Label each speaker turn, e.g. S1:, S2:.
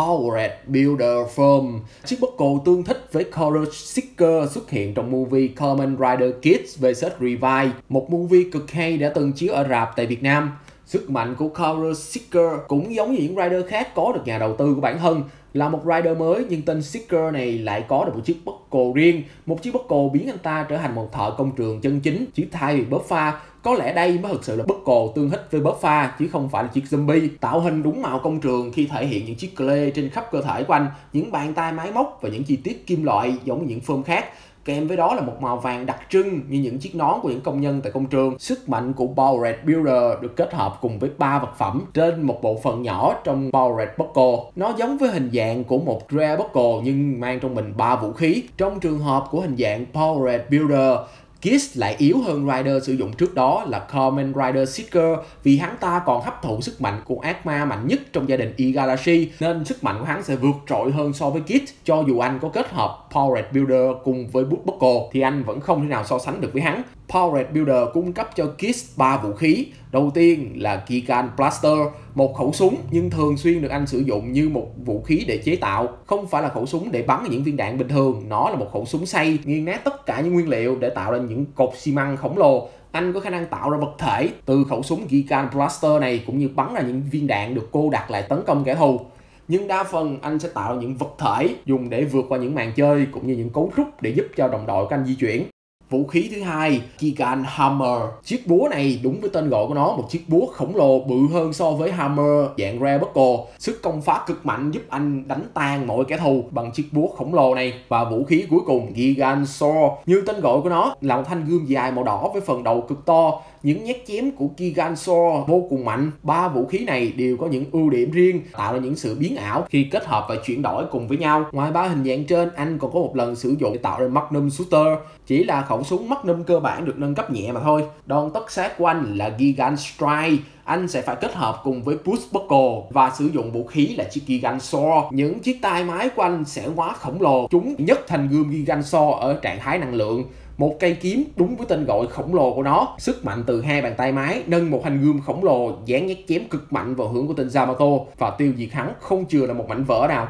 S1: Powered Builder Firm. Chiếc buckle tương thích với Courage Seeker xuất hiện trong movie Common Rider Kids vs. Revive, một movie cực hay đã từng chiếu ở rạp tại Việt Nam. Sức mạnh của Courage Seeker cũng giống như những rider khác có được nhà đầu tư của bản thân, là một rider mới nhưng tên Seeker này lại có được một chiếc buckle riêng, một chiếc buckle biến anh ta trở thành một thợ công trường chân chính chứ thay vì bóp pha có lẽ đây mới thực sự là buckle tương thích với buffa pha chứ không phải là chiếc zombie tạo hình đúng màu công trường khi thể hiện những chiếc clay trên khắp cơ thể của anh những bàn tay máy móc và những chi tiết kim loại giống như những phơm khác kèm với đó là một màu vàng đặc trưng như những chiếc nón của những công nhân tại công trường. Sức mạnh của Powered Builder được kết hợp cùng với ba vật phẩm trên một bộ phận nhỏ trong Powered Buckle. Nó giống với hình dạng của một Rare Buckle nhưng mang trong mình ba vũ khí. Trong trường hợp của hình dạng Powered Builder, Kiss lại yếu hơn Rider sử dụng trước đó là Common Rider Seeker vì hắn ta còn hấp thụ sức mạnh của ác ma mạnh nhất trong gia đình Igarashi, nên sức mạnh của hắn sẽ vượt trội hơn so với Kiss. Cho dù anh có kết hợp Powered Builder cùng với Boot Buckle thì anh vẫn không thể nào so sánh được với hắn. Pirate Builder cung cấp cho Kiss 3 vũ khí. Đầu tiên là Gigan Blaster, một khẩu súng nhưng thường xuyên được anh sử dụng như một vũ khí để chế tạo. Không phải là khẩu súng để bắn những viên đạn bình thường, nó là một khẩu súng xay, nghiền nát tất cả những nguyên liệu để tạo ra những cột xi măng khổng lồ anh có khả năng tạo ra vật thể từ khẩu súng Gigan Blaster này cũng như bắn ra những viên đạn được cô đặt lại tấn công kẻ thù nhưng đa phần anh sẽ tạo ra những vật thể dùng để vượt qua những màn chơi cũng như những cấu trúc để giúp cho đồng đội của anh di chuyển Vũ khí thứ hai, Gigan Hammer. Chiếc búa này đúng với tên gọi của nó, một chiếc búa khổng lồ bự hơn so với Hammer dạng Rare Buckle. Sức công phá cực mạnh giúp anh đánh tan mọi kẻ thù bằng chiếc búa khổng lồ này. Và vũ khí cuối cùng, Gigan Sword. Như tên gọi của nó là một thanh gươm dài màu đỏ với phần đầu cực to. Những nhát chém của Gigan Sword vô cùng mạnh. Ba vũ khí này đều có những ưu điểm riêng, tạo ra những sự biến ảo khi kết hợp và chuyển đổi cùng với nhau. Ngoài ba hình dạng trên, anh còn có một lần sử dụng để tạo ra Magnum Shooter. Chỉ là khẩu khẩu súng Magnum cơ bản được nâng cấp nhẹ mà thôi. Đòn tất sát của anh là Gigant Strike. Anh sẽ phải kết hợp cùng với Push Buckle và sử dụng vũ khí là chiếc Gigant Sword. Những chiếc tay máy của anh sẽ quá khổng lồ. Chúng nhất thành gươm Gigant Sword ở trạng thái năng lượng một cây kiếm đúng với tên gọi khổng lồ của nó sức mạnh từ hai bàn tay máy nâng một thanh gươm khổng lồ dán nhát chém cực mạnh vào hướng của tên Yamato và tiêu diệt hắn không chừa là một mảnh vỡ nào